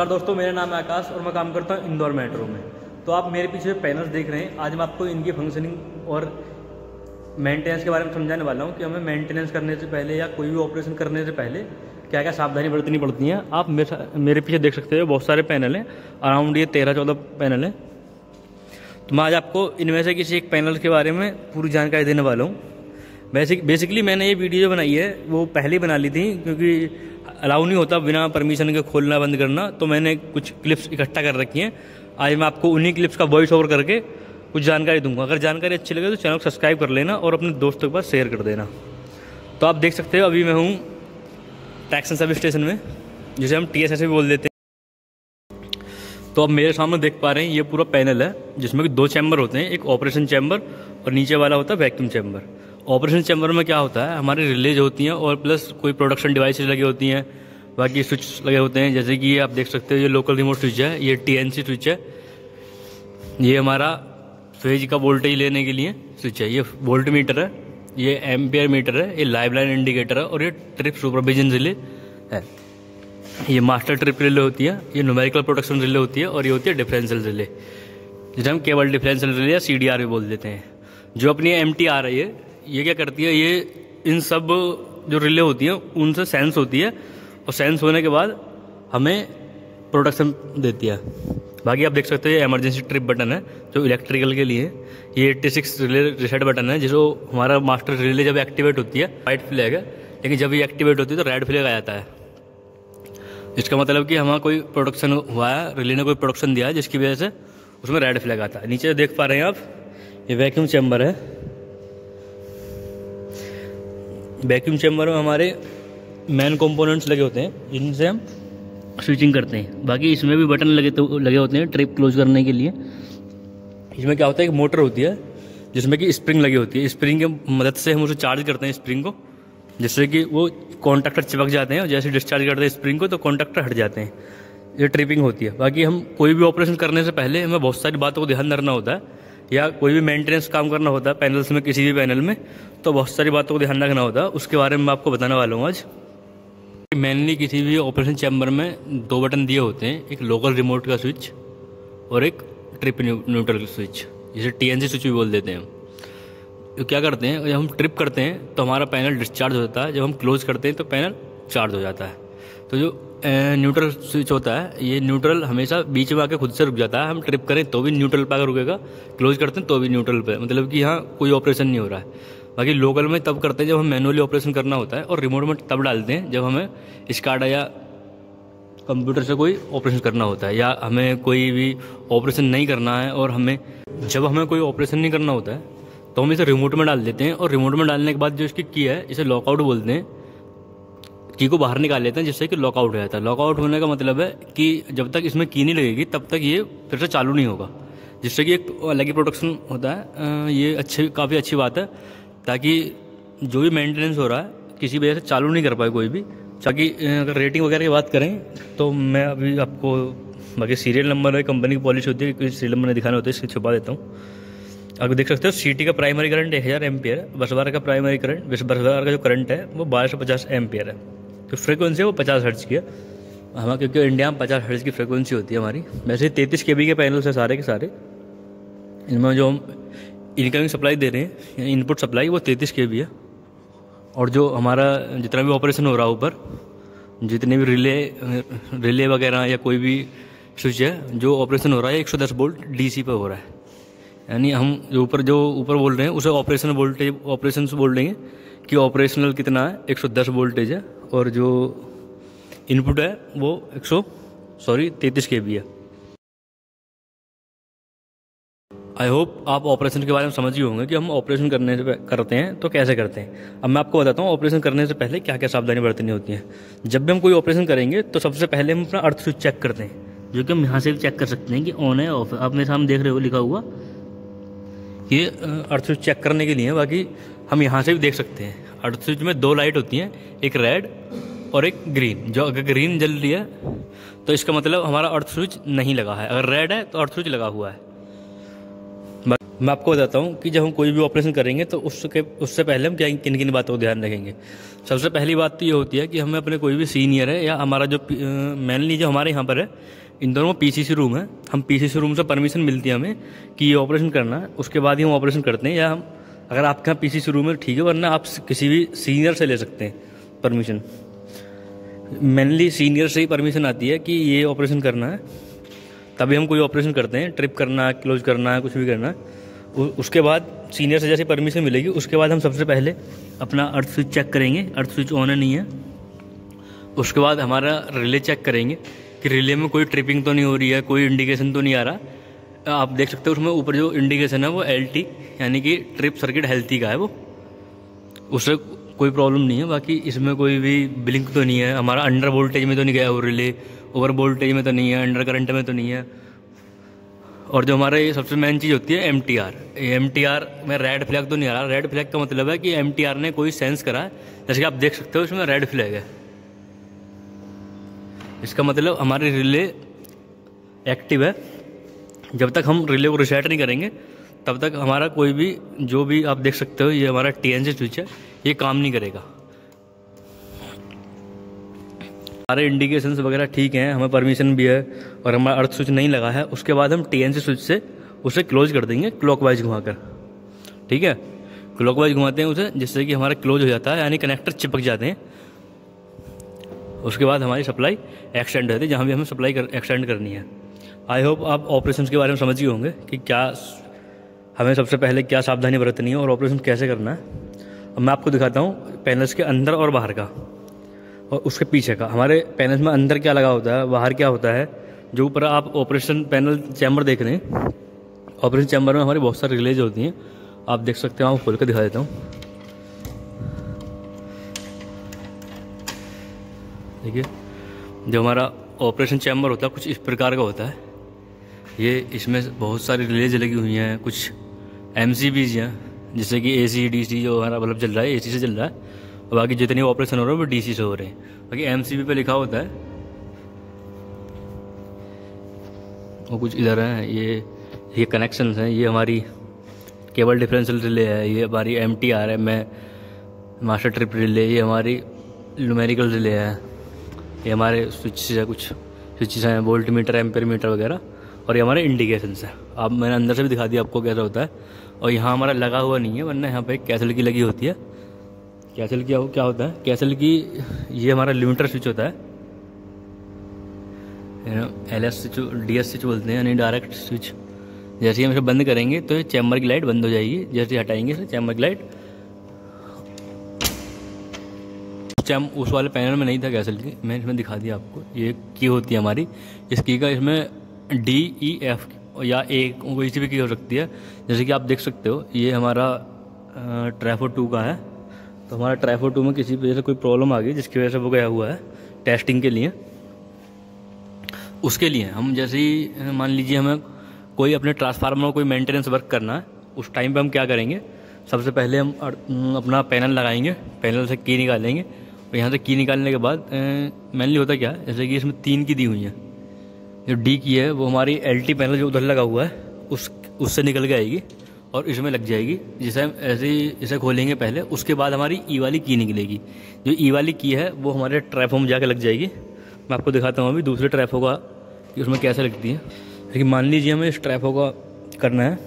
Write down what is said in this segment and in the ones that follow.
नमस्कार दोस्तों, मेरा नाम है आकाश और मैं काम करता हूँ इंदौर मेट्रो में। तो आप मेरे पीछे पैनल्स देख रहे हैं। आज मैं आपको इनकी फंक्शनिंग और मेंटेनेंस के बारे में समझाने वाला हूँ कि हमें मेंटेनेंस करने से पहले या कोई भी ऑपरेशन करने से पहले क्या क्या सावधानी बरतनी पड़ती हैं। आप मेरे मेरे पीछे देख सकते हो, बहुत सारे पैनल हैं। अराउंड ये तेरह चौदह पैनल हैं। तो मैं आज आपको इनमें से किसी एक पैनल के बारे में पूरी जानकारी देने वाला हूँ। बेसिक बेसिकली मैंने ये वीडियो बनाई है, वो पहले बना ली थी, क्योंकि अलाउ नहीं होता बिना परमिशन के खोलना बंद करना तो मैंने कुछ क्लिप्स इकट्ठा कर रखी हैं। आज मैं आपको उन्हीं क्लिप्स का वॉइस ओवर करके कुछ जानकारी दूँगा। अगर जानकारी अच्छी लगे तो चैनल को सब्सक्राइब कर लेना और अपने दोस्तों के पास शेयर कर देना। तो आप देख सकते हो, अभी मैं हूँ टैक्सन सर्विस स्टेशन में, जिसे हम टी भी बोल देते हैं। तो आप मेरे सामने देख पा रहे हैं, ये पूरा पैनल है, जिसमें कि दो चैम्बर होते हैं, एक ऑपरेशन चैम्बर और नीचे वाला होता है वैक्यूम चैम्बर ऑपरेशन चैम्बर में क्या होता है, हमारी रिलेज होती हैं और प्लस कोई प्रोडक्शन डिवाइसेज लगी होती हैं, बाकी स्विच लगे होते हैं, जैसे कि आप देख सकते हो, ये लोकल रिमोट स्विच है, ये टीएनसी स्विच है, ये हमारा फ़ेज़ का वोल्टेज लेने के लिए स्विच है, ये वोल्ट मीटर है, ये एम्पियर मीटर है, ये लाइव लाइन इंडिकेटर है और ये ट्रिप सुपरविजन रिले है। ये मास्टर ट्रिप रिले होती है, ये न्यूमेरिकल प्रोडक्शन रिले होती है और ये होती है डिफरेंशियल रिले जिसे हम केवल डिफरेंशियल रिले या सी भी बोल देते हैं। जो अपनी एम टी आ रही है क्या करती है, ये इन सब जो रिले होती हैं, उनसे सेंस होती है और सेंस होने के बाद हमें प्रोडक्शन देती है। बाकी आप देख सकते हैं एमरजेंसी ट्रिप बटन है, जो इलेक्ट्रिकल के लिए ये eighty six relay reset button है, जिसको हमारा मास्टर रिले जब एक्टिवेट होती है वाइट फ्लैग है, लेकिन जब ये एक्टिवेट होती है तो रेड फ्लैग आ जाता है। इसका मतलब कि हमारा कोई प्रोडक्शन हुआ है रिले ने कोई प्रोडक्शन दिया है, जिसकी वजह से उसमें रेड फ्लैग आता है। नीचे देख पा रहे हैं आप, ये वैक्यूम चैम्बर है। वैक्यूम चैम्बर में हमारे मेन कंपोनेंट्स लगे होते हैं, जिनसे हम स्विचिंग करते हैं। बाकी इसमें भी बटन लगे तो लगे होते हैं ट्रिप क्लोज करने के लिए। इसमें क्या होता है, एक मोटर होती है, जिसमें कि स्प्रिंग लगी होती है। स्प्रिंग की मदद से हम उसे चार्ज करते हैं स्प्रिंग को, जिससे कि वो कॉन्ट्रैक्टर चिपक जाते हैं जैसे डिस्चार्ज करते हैं स्प्रिंग को तो कॉन्ट्रैक्टर हट जाते हैं। ये ट्रिपिंग होती है। बाकी हम कोई भी ऑपरेशन करने से पहले हमें बहुत सारी बातों को ध्यान रखना होता है। या कोई भी मेंटेनेंस काम करना होता है पैनल्स में, किसी भी पैनल में तो बहुत सारी बातों को ध्यान रखना होता। है उसके बारे में मैं आपको बताने वाला हूँ आज। मेनली किसी भी ऑपरेशन चैम्बर में दो बटन दिए होते हैं, एक लोकल रिमोट का स्विच और एक ट्रिप न्यूट्रल स्विच जिसे टी स्विच भी बोल देते हैं। तो क्या करते हैं, जब हम ट्रिप करते हैं तो हमारा पैनल डिस्चार्ज हो जाता है। जब हम क्लोज करते हैं तो पैनल चार्ज हो जाता है। तो जो न्यूट्रल स्विच होता है, ये न्यूट्रल हमेशा बीच में आके खुद से रुक जाता है। हम ट्रिप करें तो भी न्यूट्रल पर आकर रुकेगा क्लोज करते हैं तो भी न्यूट्रल पर मतलब कि यहाँ कोई ऑपरेशन नहीं हो रहा है। बाकी लोकल में तब करते हैं जब हम मैनुअली ऑपरेशन करना होता है, और रिमोट में तब डालते हैं जब हमें स्काडा या कंप्यूटर से कोई ऑपरेशन करना होता है, या हमें कोई भी ऑपरेशन नहीं करना है, और हमें, जब हमें कोई ऑपरेशन नहीं करना होता है तो हम इसे रिमोट में डाल देते हैं। और रिमोट में डालने के बाद जो इसकी की है, इसे लॉकआउट बोलते हैं। की को बाहर निकाल लेते हैं जिससे कि लॉकआउट हो जाता है। लॉकआउट होने का मतलब है कि जब तक इसमें की नहीं लगेगी, तब तक ये फिर से चालू नहीं होगा। जिससे कि एक अलग ही प्रोडक्शन होता है। ये अच्छी, काफ़ी अच्छी बात है। ताकि जो भी मेंटेनेंस हो रहा है, किसी वजह से चालू नहीं कर पाए कोई भी। ताकि अगर रेटिंग वगैरह की बात करें तो मैं अभी आपको, बाकी सीरियल नंबर है कंपनी की पॉलिसी होती है कोई सीरियल नंबर दिखाना होता है इससे छुपा देता हूँ। अगर देख सकते हो सीटी का प्राइमरी करंट एक हज़ार एम्पियर बस बार का प्राइमरी करंट बसवार का जो करंट है, वो बारह सौ पचास एम्पियर है। तो फ्रिक्वेंसी है वो पचास हर्ट्ज की है। हमारा क्योंकि इंडिया में पचास हर्ट्ज की फ्रिक्वेंसी होती है हमारी। वैसे तैंतीस के बी के पैनल्स है सारे के सारे। इनमें जो हम इनकमिंग सप्लाई दे रहे हैं इनपुट सप्लाई वो तैंतीस के बी है। और जो हमारा जितना भी ऑपरेशन हो रहा है ऊपर, जितने भी रिले रिले वगैरह या कोई भी स्विच है, जो ऑपरेशन हो रहा है 110 वोल्ट डीसी पर हो रहा है। यानी हम जो ऊपर जो ऊपर बोल रहे हैं, उसे ऑपरेशन वोल्टेज ऑपरेशन बोल देंगे कि ऑपरेशनल कितना है? 110 वोल्टेज है। और जो इनपुट है, वो 100 सॉरी तैंतीस के बी है। आई होप आप ऑपरेशन के बारे में समझ ही होंगे कि हम ऑपरेशन करने से करते हैं तो कैसे करते हैं। अब मैं आपको बताता हूँ ऑपरेशन करने से पहले क्या क्या सावधानी बरतनी होती है। जब भी हम कोई ऑपरेशन करेंगे तो सबसे पहले हम अपना अर्थ स्विच चेक करते हैं, जो कि हम यहाँ से भी चेक कर सकते हैं कि ऑन है ऑफ़ है। आप मेरे सामने देख रहे हो, लिखा हुआ ये अर्थ स्विच चेक करने के लिए, बाकी हम यहाँ से भी देख सकते हैं। अर्थ स्विच में दो लाइट होती हैं, एक रेड और एक ग्रीन जो अगर ग्रीन जल रही है तो इसका मतलब हमारा अर्थ स्विच नहीं लगा है। अगर रेड है तो अर्थ स्विच लगा हुआ है। मैं आपको बताता हूँ कि जब हम कोई भी ऑपरेशन करेंगे तो उसके, उससे पहले हम क्या किन किन बातों को ध्यान रखेंगे? सबसे पहली बात तो ये होती है कि हमें अपने कोई भी सीनियर है या हमारा जो मेनली जो हमारे यहाँ पर है इन दोनों में पी रूम है। हम पीसीसी रूम से परमिशन मिलती है हमें कि ये ऑपरेशन करना है। उसके बाद ही हम ऑपरेशन करते हैं या हम अगर आपके यहाँ पी रूम है, ठीक है, वरना आप किसी भी सीनियर से ले सकते हैं परमिशन। मेनली सीनियर से ही परमिशन आती है कि ये ऑपरेशन करना है। तभी हम कोई ऑपरेशन करते हैं, ट्रिप करना है, क्लोज करना है, कुछ भी करना है। उसके बाद सीनियर से जैसे परमिशन मिलेगी, उसके बाद हम सबसे पहले अपना अर्थ स्विच चेक करेंगे। अर्थ स्विच ऑन है, नहीं है। उसके बाद हमारा रिले चेक करेंगे कि रिले में कोई ट्रिपिंग तो नहीं हो रही है, कोई इंडिकेशन तो नहीं आ रहा। आप देख सकते हो उसमें ऊपर जो इंडिकेशन है वो LT यानी कि ट्रिप सर्किट हेल्थी का है वो। उससे कोई प्रॉब्लम नहीं है, बाकी इसमें कोई भी ब्लिंक तो नहीं है। हमारा अंडर वोल्टेज में तो नहीं गया वो रिले ओवर वोल्टेज में तो नहीं है अंडर करंट में तो नहीं है। और जो हमारे सबसे मेन चीज़ होती है M T R M T R में रेड फ्लैग तो नहीं आ रहा। रेड फ्लैग का मतलब है कि एम टी आर ने कोई सेंस करा है। जैसे कि आप देख सकते हो इसमें रेड फ्लैग है। इसका मतलब हमारी रिले एक्टिव है। जब तक हम रिले को रिसेट नहीं करेंगे, तब तक हमारा कोई भी, जो भी आप देख सकते हो, ये हमारा टी स्विच है, ये काम नहीं करेगा। सारे इंडिकेशंस वगैरह ठीक हैं, हमें परमिशन भी है, और हमारा अर्थ स्विच नहीं लगा है। उसके बाद हम टी स्विच से उसे क्लोज कर देंगे क्लॉकवाइज घुमाकर। ठीक है? क्लॉकवाइज घुमाते हैं उसे, जिससे कि हमारा क्लोज हो जाता है, यानी कनेक्टर चिपक जाते हैं। उसके बाद हमारी सप्लाई एक्सटेंड रहती है, जहाँ भी हमें सप्लाई कर, एक्सटेंड करनी है। आई होप आप ऑपरेशन के बारे में समझ गए होंगे कि क्या हमें सबसे पहले क्या सावधानी बरतनी है और ऑपरेशन कैसे करना है। अब मैं आपको दिखाता हूँ पैनल्स के अंदर और बाहर का, और उसके पीछे का। हमारे पैनल्स में अंदर क्या लगा होता है, बाहर क्या होता है, जो ऊपर आप ऑपरेशन पैनल चैम्बर देख रहे हैं। ऑपरेशन चैम्बर में हमारी बहुत सारी रिलेज होती हैं। आप देख सकते हो आप खोल कर दिखा देता हूँ। देखिए, जो हमारा ऑपरेशन चैम्बर होता है, कुछ इस प्रकार का होता है। ये इसमें बहुत सारी रिलेज लगी हुई हैं, कुछ एम सी बीज हैं, जैसे कि ए सी डी सी जो हमारा बल्ब चल रहा है ए सी से चल रहा है, और बाकी जितने ऑपरेशन हो रहे हैं, वो डी सी से हो रहे हैं। बाकी एम सी बी पे लिखा होता है। वो कुछ इधर हैं, ये ये कनेक्शन हैं, ये हमारी केबल डिफरेंशियल रिले है, ये हमारी एम टी आर एम है मास्टर ट्रिप रिले ये हमारी न्यूमेरिकल रिले है। ये हमारे स्विच है कुछ स्विचेस हैं वोल्ट मीटर एम्पेयर मीटर वगैरह, और ये हमारे इंडिकेशन है। आप मैंने अंदर से भी दिखा दिया आपको कैसा होता है। और यहाँ हमारा लगा हुआ नहीं है, वरना यहाँ पे कैसल की लगी होती है। कैसल हो, क्या होता है? कैसल की, ये हमारा लिमिटर स्विच होता है। L S switch D S switch बोलते हैं, यानी डायरेक्ट स्विच जैसे ही हम इसे बंद करेंगे तो ये चैम्बर की लाइट बंद हो जाएगी। जैसे हटाएँगे इसे चैम्बर की लाइट चैम उस वाले पैनल में नहीं था कैसल की, मैंने इसमें दिखा दिया आपको, ये की होती है हमारी, इस की का इसमें डी ई एफ़ या ए कोई सी भी की हो सकती है। जैसे कि आप देख सकते हो, ये हमारा ट्रैफो टू का है। तो हमारा ट्रैफो टू में किसी वजह से कोई प्रॉब्लम आ गई, जिसकी वजह से वो गया हुआ है टेस्टिंग के लिए। उसके लिए हम जैसे ही, मान लीजिए हमें कोई अपने ट्रांसफार्मर कोई मेंटेनेंस वर्क करना है, उस टाइम पे हम क्या करेंगे? सबसे पहले हम अपना पैनल लगाएँगे, पैनल से की निकालेंगे और यहाँ से की निकालने के बाद मेनली होता क्या, जैसे कि इसमें तीन की दी हुई है। जो डी की है, वो हमारी एलटी पैनल जो उधर लगा हुआ है, उस, उससे निकल के आएगी और इसमें लग जाएगी। जिसे हम ऐसे ही इसे खोलेंगे पहले, उसके बाद हमारी ई वाली की निकलेगी। जो ई वाली की है, वो हमारे ट्रैफो में जाके लग जाएगी। मैं आपको दिखाता हूँ अभी दूसरे ट्रैफो का कि उसमें कैसे लगती है। लेकिन मान लीजिए हमें इस ट्रैफो का करना है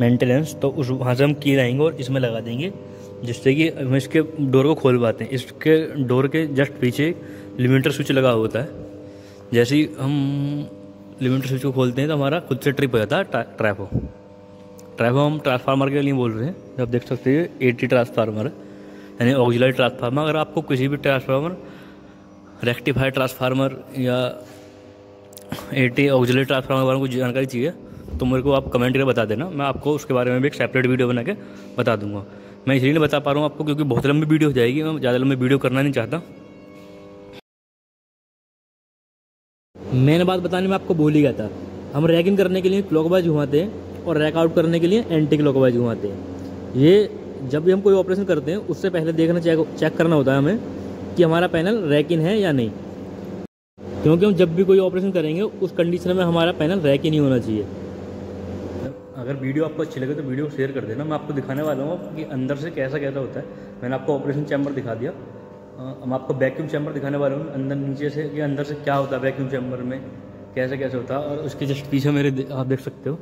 मेंटेनेंस तो उस, वहाँ से हम की लाएँगे और इसमें लगा देंगे। जिससे कि हम इसके डोर को खोल पाते हैं। इसके डोर के जस्ट पीछे लिमिटर स्विच लगा होता है। जैसे ही हम लिमिटर स्विच को खोलते हैं तो हमारा खुद से ट्रिप हो जाता है ट्रैफो। ट्रैफो हम ट्रांसफार्मर के लिए बोल रहे हैं। आप देख सकते हैं एटी ट्रांसफार्मर यानी ऑक्जिलरी ट्रांसफार्मर। अगर आपको किसी भी ट्रांसफार्मर रेक्टिफाइड ट्रांसफार्मर या एटी ऑक्जिलरी ट्रांसफार्मर के बारे में कुछ जानकारी चाहिए तो मेरे को आप कमेंट करके बता देना। मैं आपको उसके बारे में भी एक सेपरेट वीडियो बना के बता दूँगा। मैं इसलिए नहीं बता पा रहा हूँ आपको क्योंकि बहुत लंबी वीडियो हो जाएगी, मैं ज़्यादा लंबी वीडियो करना नहीं चाहता। मैंने बात बताने में आपको भूल ही गया था। हम रैगिंग करने के लिए क्लॉक वाइज घुमाते हैं और रैक आउट करने के लिए एंटी क्लॉक वाइज घुमाते हैं। ये जब भी हम कोई ऑपरेशन करते हैं, उससे पहले देखना चेक चेक करना होता है हमें कि हमारा पैनल रैक इन है या नहीं। क्योंकि हम जब भी कोई ऑपरेशन करेंगे, उस कंडीशन में हमारा पैनल रैक इन ही होना चाहिए। अगर वीडियो आपको अच्छी लगे तो वीडियो शेयर कर देना। मैं आपको दिखाने वाला हूँ कि अंदर से कैसा कैसा होता है। मैंने आपको ऑपरेशन चैम्बर दिखा दिया। हम आपको वैक्यूम चैम्बर दिखाने वाला हूँ। अंदर नीचे से कि अंदर से क्या होता है वैक्यूम चैम्बर में, कैसे कैसे होता है। और उसके जस्ट पीछे मेरे आप देख सकते हो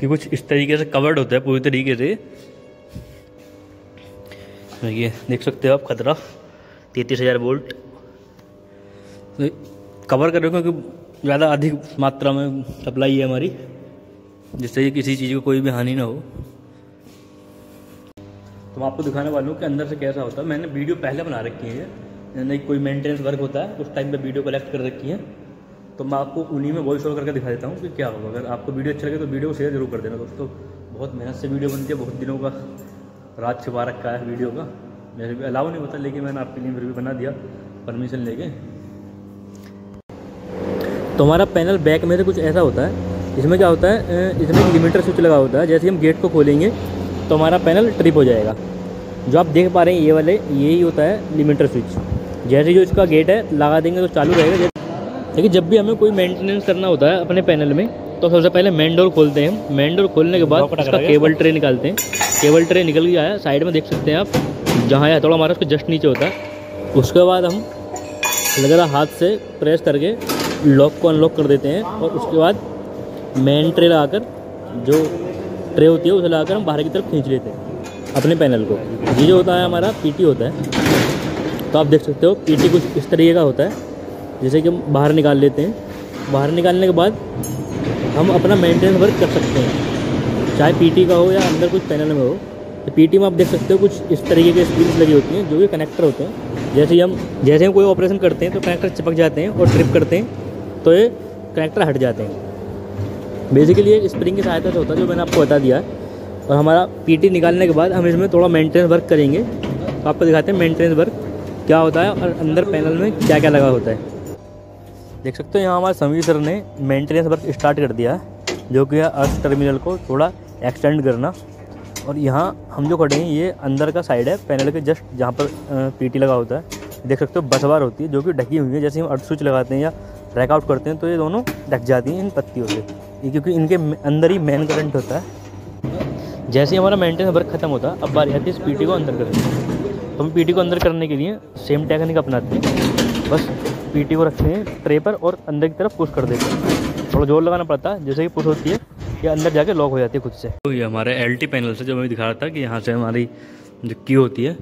कि कुछ इस तरीके से कवर्ड होता है, पूरी तरीके से। ये देख सकते हो आप, खतरा। तैतीस हज़ार वोल्ट तो कवर कर रहे हो क्योंकि ज़्यादा अधिक मात्रा में सप्लाई है हमारी। जिससे कि किसी चीज़ को कोई भी हानि ना हो। तो मैं आपको दिखाने वाला हूँ कि अंदर से कैसा होता है। मैंने वीडियो पहले बना रखी है। यानी कोई मेंटेनेंस वर्क होता है, उस टाइम पे वीडियो कलेक्ट कर रखी है। तो मैं आपको उन्हीं में वॉइस ओवर करके दिखा देता हूँ कि क्या होगा। अगर आपको वीडियो अच्छा लगे तो वीडियो को शेयर ज़रूर कर देना दोस्तों। बहुत मेहनत से वीडियो बनती है, बहुत दिनों का रात छिपा रखा है वीडियो का। मेरे भी अलाउ नहीं होता, लेकिन मैंने आपके लिए फिर भी बना दिया। परमिशन लेके। तो हमारा पैनल बैक में से कुछ ऐसा होता है इसमें क्या होता है इसमें एक लिमिटर स्विच लगा होता है जैसे हम गेट को खोलेंगे तो हमारा पैनल ट्रिप हो जाएगा। जो आप देख पा रहे हैं ये वाले यही होता है लिमिटर स्विच जैसे जो इसका गेट है लगा देंगे तो चालू रहेगा। देखिए जब भी हमें कोई मेंटेनेंस करना होता है अपने पैनल में तो सबसे पहले मेन डोर खोलते हैं मेन डोर खोलने के बाद उसका केबल ट्रे निकालते हैं। केबल ट्रे निकल गया है साइड में देख सकते हैं आप जहाँ है थोड़ा हमारा उसके जस्ट नीचे होता है। उसके बाद हम लगातार हाथ से प्रेस करके लॉक को अनलॉक कर देते हैं और उसके बाद मेन ट्रे लगाकर जो ट्रे होती है, उसे लगाकर हम बाहर की तरफ़ खींच लेते हैं, अपने पैनल को। ये जो होता है हमारा पीटी होता है तो आप देख सकते हो पीटी कुछ इस तरीके का होता है, जैसे कि हम बाहर निकाल लेते हैं। बाहर निकालने के बाद हम अपना मेंटेनेंस वर्क कर सकते हैं, चाहे पीटी का हो या अंदर कुछ पैनल में हो। तो पीटी में आप देख सकते हो कुछ इस तरीके के स्क्रीन लगी होती हैं, जो कि कनेक्टर होते हैं। जैसे हम जैसे हम कोई ऑपरेशन करते हैं तो कनेक्टर चिपक जाते हैं और ट्रिप करते हैं तो ये कनेक्टर हट जाते हैं। बेसिकली एक स्प्रिंग की सहायता से होता है, जो मैंने आपको बता दिया है। और हमारा पीटी निकालने के बाद हम इसमें थोड़ा मेंटेनेंस वर्क करेंगे। तो आपको दिखाते हैं मेंटेनेंस वर्क क्या होता है और अंदर पैनल में क्या क्या लगा होता है। देख सकते हो यहाँ हमारे समीर सर ने मेंटेनेंस वर्क स्टार्ट कर दिया है, जो कि अर्थ टर्मिनल को थोड़ा एक्सटेंड करना। और यहाँ हम जो खड़े हैं, ये अंदर का साइड है पैनल के जस्ट जहाँ पर पीटी लगा होता है। देख सकते हो बसवार होती है, जो कि ढकी हुई है, जैसे हम अर्थ स्विच लगाते हैं या रैक आउट करते हैं तो ये दोनों ढक जाती हैं इन पत्तियों से। क्योंकि इनके अंदर ही मेन करंट होता है। जैसे ही हमारा मेंटेनेंस वर्क खत्म होता है अब बारी आती है इस पीटी को अंदर करने तो हम पीटी को अंदर करने के लिए सेम टेक्निक अपनाते हैं। बस पीटी को रखते हैं ट्रे पर और अंदर की तरफ़ पुश कर देते हैं। थोड़ा ज़ोर लगाना पड़ता है जैसे कि पुश होती है ये अंदर जाके लॉक हो जाती है खुद से। तो ये हमारे एलटी पैनल से जो मैं दिखा रहा था कि यहाँ से हमारी जो की होती है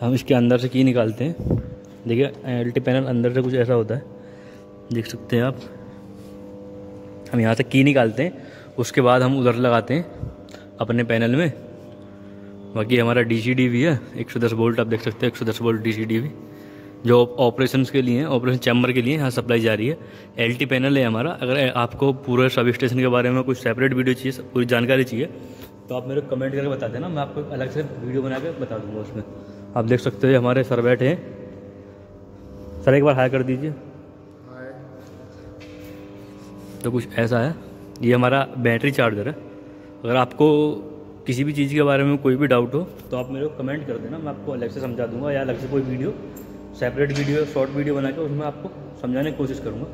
हम इसके अंदर से की निकालते हैं। देखिए एलटी पैनल अंदर से कुछ ऐसा होता है। देख सकते हैं आप। हम यहाँ से की निकालते हैं, उसके बाद हम उधर लगाते हैं, अपने पैनल में। बाकी हमारा डी भी है 110 वोल्ट आप देख सकते हैं 110 वोल्ट डी भी जो ऑपरेशन के लिए ऑपरेशन चैम्बर के लिए यहाँ सप्लाई जा रही है। एल टी पैनल है हमारा, अगर आपको पूरे सब स्टेशन के बारे में कुछ सेपरेट वीडियो चाहिए पूरी जानकारी चाहिए तो आप मेरे को कमेंट करके बता देना, मैं आपको अलग से वीडियो बना के बता दूँगा उसमें। आप देख सकते हो, हमारे सर बैठे हैं। सर एक बार हाई कर दीजिए। तो कुछ ऐसा है। ये हमारा बैटरी चार्जर है। अगर आपको किसी भी चीज़ के बारे में कोई भी डाउट हो तो आप मेरे को कमेंट कर देना। मैं आपको अलग से समझा दूँगा या अलग से कोई video separate video short video बना के उसमें आपको समझाने की कोशिश करूँगा।